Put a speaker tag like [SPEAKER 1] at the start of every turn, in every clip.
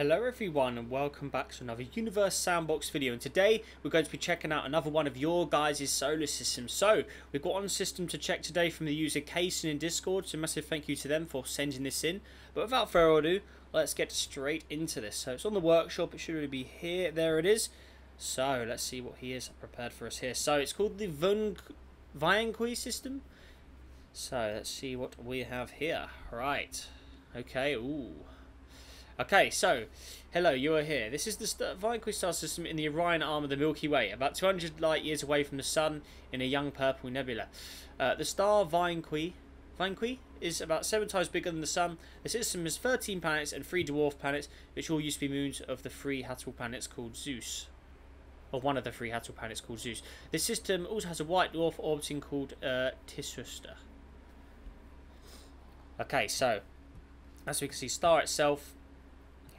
[SPEAKER 1] Hello everyone and welcome back to another Universe Sandbox video and today we're going to be checking out another one of your guys' solar systems. So we've got one system to check today from the user Kason in Discord so massive thank you to them for sending this in. But without further ado let's get straight into this. So it's on the workshop, it should really be here, there it is. So let's see what he has prepared for us here. So it's called the Vianqui system. So let's see what we have here. Right. Okay, ooh. Okay, so, hello, you are here. This is the St Vianqui star system in the Orion arm of the Milky Way, about 200 light years away from the Sun in a young purple nebula. Uh, the star Vianqui, Vianqui is about seven times bigger than the Sun. The system has 13 planets and three dwarf planets, which all used to be moons of the three habitable planets called Zeus. Or one of the three habitable planets called Zeus. This system also has a white dwarf orbiting called uh, Tisuster. Okay, so, as we can see, star itself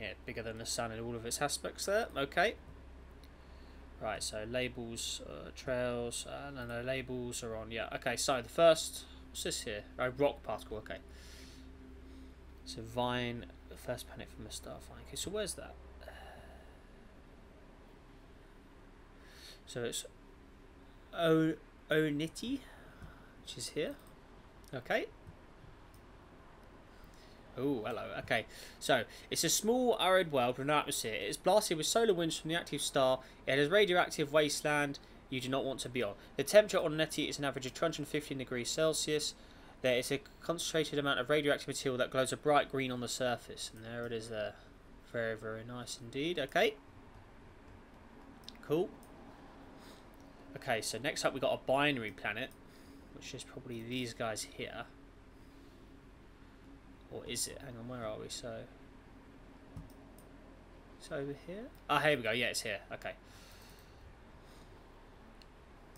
[SPEAKER 1] yeah, bigger than the sun in all of its aspects there. Okay. Right, so labels, uh, trails, uh, no, no, labels are on. Yeah, okay, so the first, what's this here? Oh, rock particle, okay. So vine, the first planet from a star vine. Okay, so where's that? So it's o Onity, which is here. Okay. Oh, hello. Okay, so it's a small arid world with no atmosphere. It is blasted with solar winds from the active star. It has radioactive wasteland you do not want to be on. The temperature on Neti is an average of 215 degrees Celsius. There is a concentrated amount of radioactive material that glows a bright green on the surface. And there it is there. Very, very nice indeed. Okay. Cool. Okay, so next up we got a binary planet, which is probably these guys here. Or is it? Hang on, where are we? So, it's over here. Ah, oh, here we go. Yeah, it's here. Okay.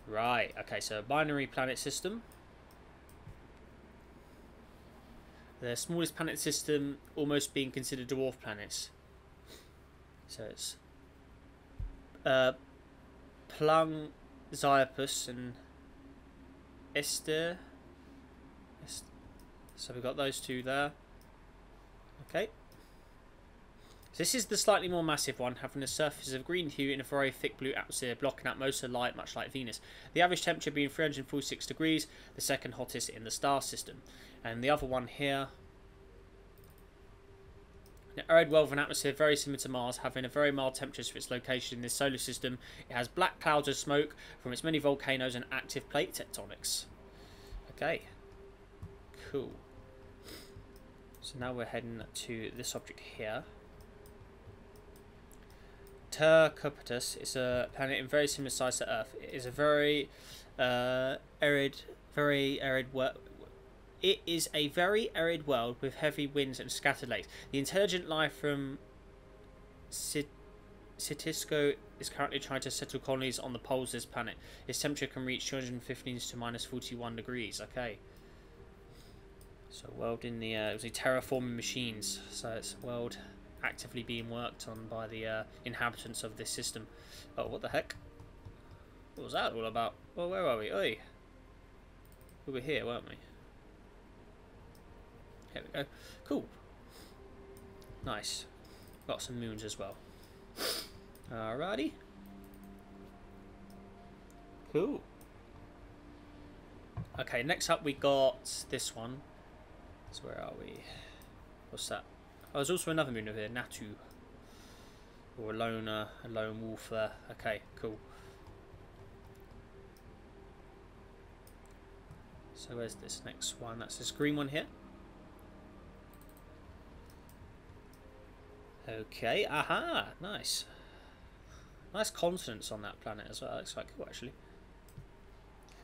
[SPEAKER 1] Right. Okay, so binary planet system. The smallest planet system almost being considered dwarf planets. So it's uh, Plung, Xiopus, and Esther. So we've got those two there. Okay. So this is the slightly more massive one, having a surface of green hue in a very thick blue atmosphere, blocking out most of light, much like Venus. The average temperature being 346 degrees, the second hottest in the star system. And the other one here, an arid world of an atmosphere very similar to Mars, having a very mild temperature for its location in this solar system. It has black clouds of smoke from its many volcanoes and active plate tectonics. Okay. Cool. So now we're heading to this object here. Turcopotus is a planet in very similar size to Earth. It is a very uh, arid, very arid world. It is a very arid world with heavy winds and scattered lakes. The intelligent life from Citisco is currently trying to settle colonies on the poles of this planet. Its temperature can reach 215 to minus 41 degrees. Okay. So world in the, uh, it was a terraforming machines, so it's world actively being worked on by the uh, inhabitants of this system. Oh, what the heck? What was that all about? Well, where are we? Oi! We were here, weren't we? Here we go. Cool. Nice. Got some moons as well. Alrighty. Cool. Okay, next up we got this one. So where are we? What's that? Oh, there's also another moon over here, Natu. Or a lone, a lone wolf there. Okay, cool. So where's this next one? That's this green one here. Okay, aha, nice. Nice continents on that planet as well. looks quite cool, actually.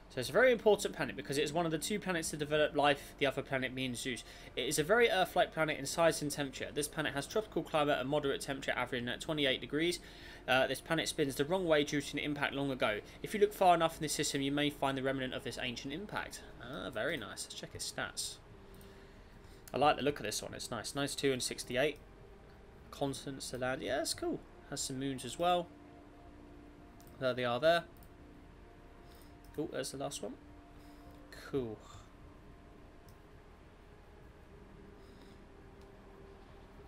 [SPEAKER 1] So it's a very important planet because it is one of the two planets to develop life, the other planet being Zeus. It is a very Earth-like planet in size and temperature. This planet has tropical climate and moderate temperature averaging at 28 degrees. Uh, this planet spins the wrong way due to an impact long ago. If you look far enough in this system, you may find the remnant of this ancient impact. Ah, very nice. Let's check its stats. I like the look of this one. It's nice. 92 and 68. Constants to land. Yeah, cool. Has some moons as well. There they are there. Oh, there's the last one. Cool.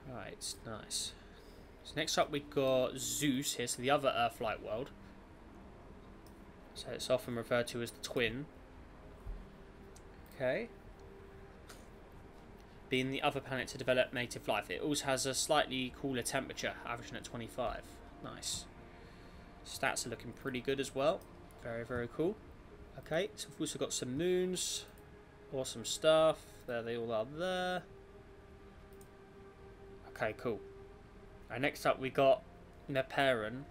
[SPEAKER 1] Right, nice. So next up we've got Zeus here, so the other Earthlight world. So it's often referred to as the twin. Okay. Being the other planet to develop native life. It also has a slightly cooler temperature, averaging at 25. Nice. Stats are looking pretty good as well. Very, very cool. Okay, so we've also got some moons. Awesome stuff. There they all are there. Okay, cool. And next up we got Neperon.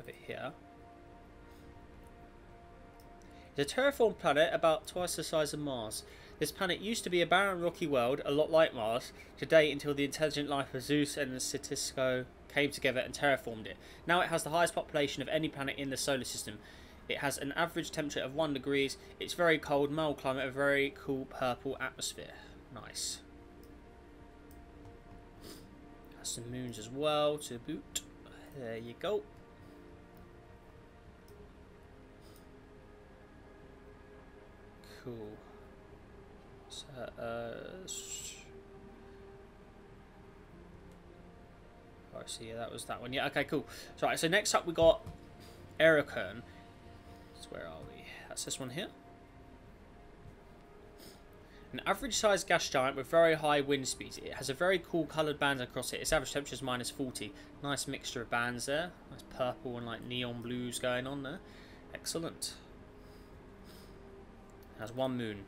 [SPEAKER 1] Over here. It's a terraformed planet about twice the size of Mars. This planet used to be a barren rocky world, a lot like Mars, today until the intelligent life of Zeus and the Citisco came together and terraformed it. Now it has the highest population of any planet in the solar system. It has an average temperature of 1 degrees. It's very cold, mild climate, a very cool purple atmosphere. Nice. Has some moons as well to boot. There you go. Cool. Uh, oh, I see. That was that one. Yeah. Okay. Cool. So, right, so next up we got Aerocorn. So where are we? That's this one here. An average sized gas giant with very high wind speeds. It has a very cool coloured band across it. Its average temperature is minus 40. Nice mixture of bands there. Nice purple and like neon blues going on there. Excellent. Has one moon.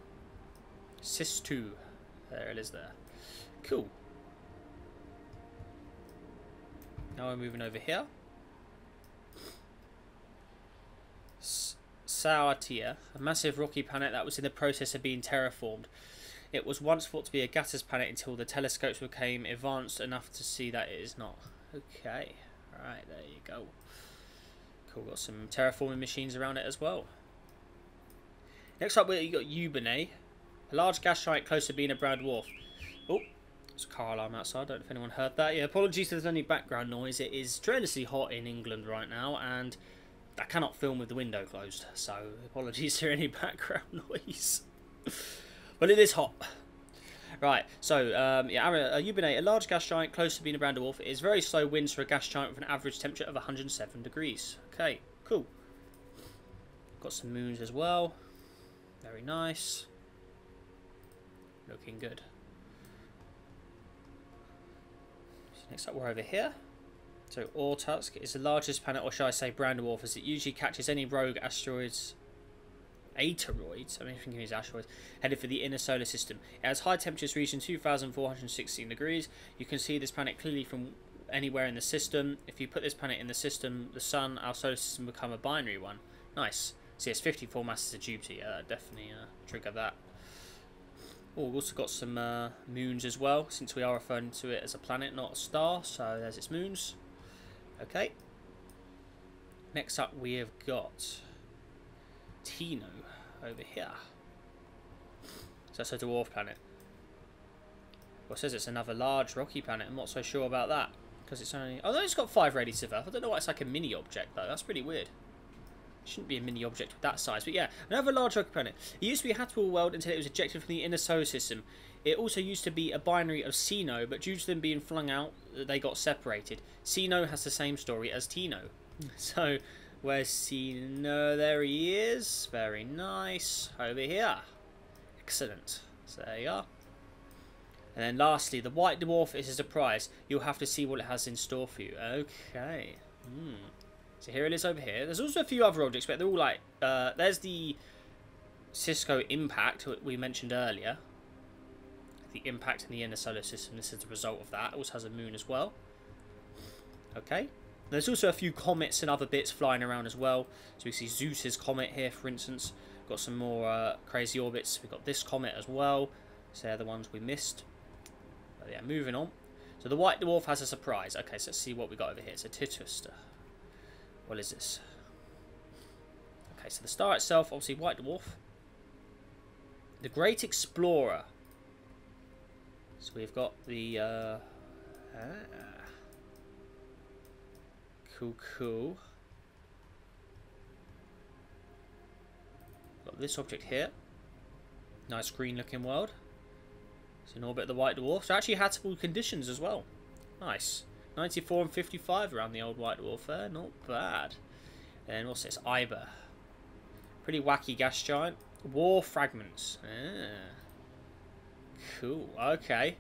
[SPEAKER 1] Sis 2. There it is there. Cool. Now we're moving over here. Sautia, a massive rocky planet that was in the process of being terraformed. It was once thought to be a gaseous planet until the telescopes became advanced enough to see that it is not. Okay, alright, there you go. Cool, got some terraforming machines around it as well. Next up, we got Eubene, a large gas giant close to being a brown dwarf. Oh, there's a car alarm outside. I don't know if anyone heard that. Yeah, apologies if there's any background noise. It is tremendously hot in England right now, and I cannot film with the window closed, so apologies for any background noise. but it is hot. Right, so, um, yeah, uh, Eubene, a large gas giant close to being a brown dwarf. It is very slow winds for a gas giant with an average temperature of 107 degrees. Okay, cool. Got some moons as well. Very nice. Looking good. So next up, we're over here. So Ortusk is the largest planet, or shall I say brown dwarf, as it usually catches any rogue asteroids, asteroids, I mean, I think it's asteroids, headed for the inner solar system. It has high temperatures reaching 2,416 degrees. You can see this planet clearly from anywhere in the system. If you put this planet in the system, the sun, our solar system become a binary one. Nice. See, it's 54 masses of Jupiter. Yeah, definitely uh, trigger that. Oh, we've also got some uh, moons as well, since we are referring to it as a planet, not a star. So there's its moons. Okay. Next up we have got Tino over here. So that's a dwarf planet. Well, says it's another large rocky planet. I'm not so sure about that. Because it's only... Although it's got five radius of Earth. I don't know why it's like a mini object, though. That's pretty weird. Shouldn't be a mini object with that size. But yeah, another large rocky planet. It used to be a habitable world until it was ejected from the inner solar system. It also used to be a binary of Sino, but due to them being flung out, they got separated. Sino has the same story as Tino. So, where's Sino? There he is. Very nice. Over here. Excellent. So there you are. And then lastly, the White Dwarf is a surprise. You'll have to see what it has in store for you. Okay. Hmm. So here it is over here. There's also a few other objects, but they're all like... Uh, there's the Cisco Impact we mentioned earlier the impact in the inner solar system. This is the result of that. It also has a moon as well. Okay. There's also a few comets and other bits flying around as well. So we see Zeus's comet here, for instance. Got some more uh, crazy orbits. We've got this comet as well. So they're the ones we missed. But yeah, moving on. So the White Dwarf has a surprise. Okay, so let's see what we got over here. It's a Tituster. What is this? Okay, so the star itself, obviously White Dwarf. The Great Explorer. So we've got the... Uh, ah, cool, cool. Got this object here. Nice green looking world. It's in orbit of the White Dwarf. So actually had habitable conditions as well. Nice. 94 and 55 around the old White Dwarf there. Not bad. And what's this? Iber. Pretty wacky gas giant. War fragments. Ah. Cool. Okay.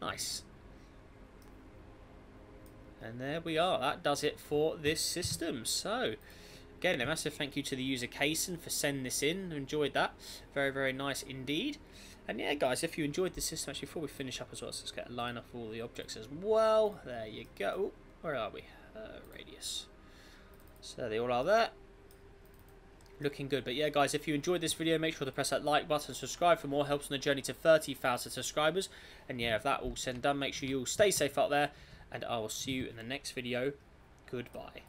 [SPEAKER 1] Nice. And there we are. That does it for this system. So, again, a massive thank you to the user Kason for sending this in. Enjoyed that. Very, very nice indeed. And yeah, guys, if you enjoyed the system, actually, before we finish up as well, let's get a line up of all the objects as well. There you go. Ooh, where are we? Uh, radius. So they all are there. Looking good. But yeah, guys, if you enjoyed this video, make sure to press that like button, subscribe for more helps on the journey to 30,000 subscribers. And yeah, if that all said and done, make sure you all stay safe out there. And I will see you in the next video. Goodbye.